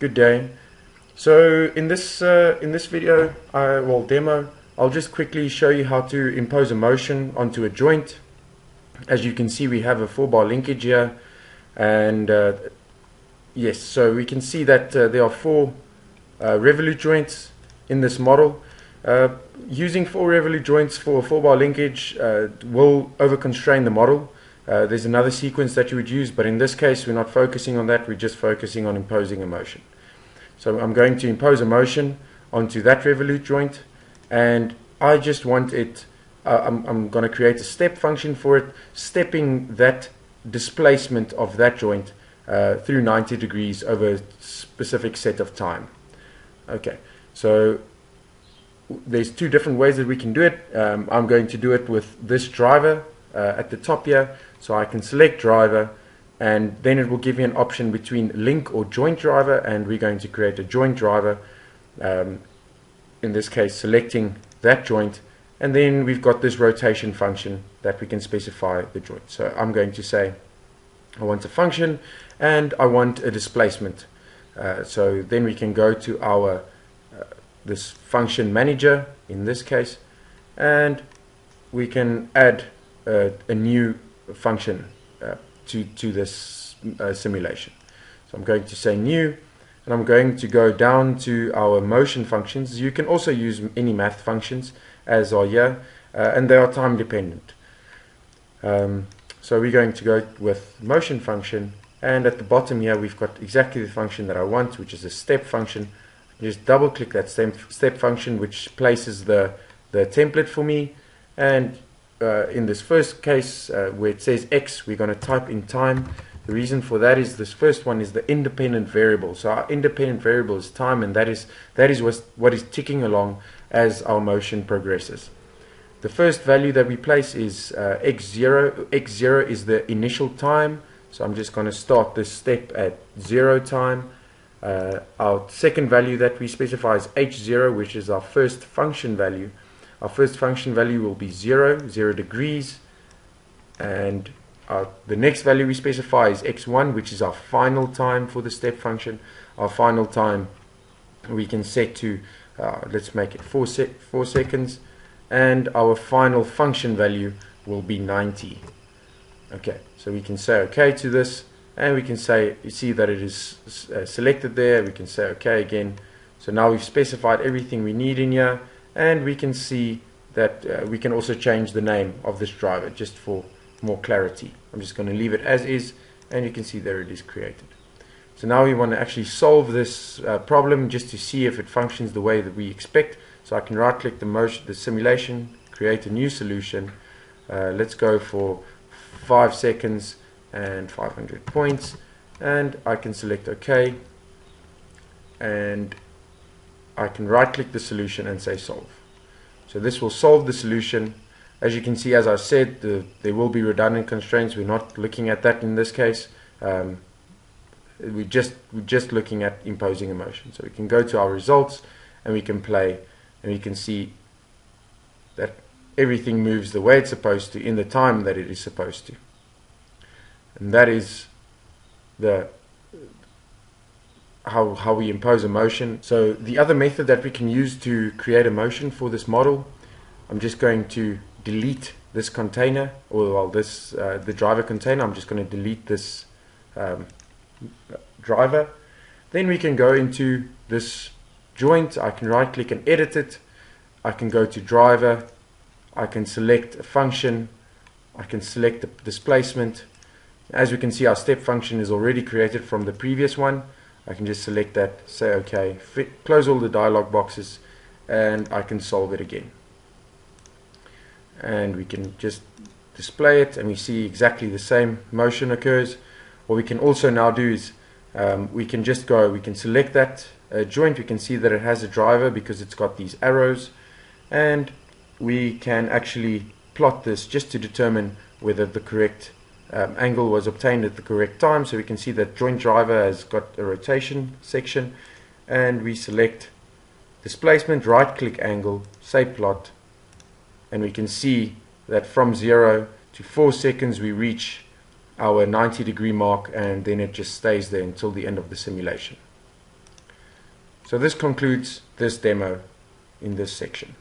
Good day. So in this uh, in this video, I, well demo, I'll just quickly show you how to impose a motion onto a joint. As you can see, we have a four bar linkage here, and uh, yes, so we can see that uh, there are four uh, revolute joints in this model. Uh, using four revolute joints for a four bar linkage uh, will over constrain the model. Uh, there's another sequence that you would use, but in this case, we're not focusing on that. We're just focusing on imposing a motion. So I'm going to impose a motion onto that revolute joint, and I just want it. Uh, I'm, I'm going to create a step function for it, stepping that displacement of that joint uh, through 90 degrees over a specific set of time. Okay, so there's two different ways that we can do it. Um, I'm going to do it with this driver uh, at the top here. So I can select driver and then it will give me an option between link or joint driver and we're going to create a joint driver. Um, in this case selecting that joint and then we've got this rotation function that we can specify the joint. So I'm going to say I want a function and I want a displacement. Uh, so then we can go to our uh, this function manager in this case and we can add uh, a new function uh, to, to this uh, simulation. So I'm going to say new and I'm going to go down to our motion functions. You can also use any math functions as are here uh, and they are time dependent. Um, so we're going to go with motion function and at the bottom here we've got exactly the function that I want which is a step function. Just double click that step function which places the, the template for me and uh, in this first case uh, where it says x, we're going to type in time. The reason for that is this first one is the independent variable. So our independent variable is time, and that is that is what what is ticking along as our motion progresses. The first value that we place is uh, x0. x0 is the initial time. So I'm just going to start this step at zero time. Uh, our second value that we specify is h0, which is our first function value. Our first function value will be 0, 0 degrees. And our, the next value we specify is x1, which is our final time for the step function. Our final time we can set to, uh, let's make it 4, sec 4 seconds. And our final function value will be 90. Okay, so we can say OK to this. And we can say, you see that it is uh, selected there. We can say OK again. So now we've specified everything we need in here and we can see that uh, we can also change the name of this driver just for more clarity. I'm just going to leave it as is and you can see there it is created. So now we want to actually solve this uh, problem just to see if it functions the way that we expect. So I can right click the motion, the simulation, create a new solution. Uh, let's go for 5 seconds and 500 points and I can select OK and I can right click the solution and say solve. So this will solve the solution. As you can see, as I said, the, there will be redundant constraints. We're not looking at that in this case. Um, we just we're just looking at imposing a motion. So we can go to our results and we can play and we can see that everything moves the way it's supposed to in the time that it is supposed to. And that is the how, how we impose a motion. So the other method that we can use to create a motion for this model, I'm just going to delete this container, or well, this uh, the driver container. I'm just going to delete this um, driver. Then we can go into this joint. I can right click and edit it. I can go to driver. I can select a function. I can select the displacement. As we can see, our step function is already created from the previous one. I can just select that, say OK, fit, close all the dialog boxes, and I can solve it again. And we can just display it, and we see exactly the same motion occurs. What we can also now do is um, we can just go, we can select that uh, joint, we can see that it has a driver because it's got these arrows, and we can actually plot this just to determine whether the correct um, angle was obtained at the correct time. So we can see that joint driver has got a rotation section and we select displacement, right click angle, say plot and we can see that from 0 to 4 seconds we reach our 90 degree mark and then it just stays there until the end of the simulation. So this concludes this demo in this section.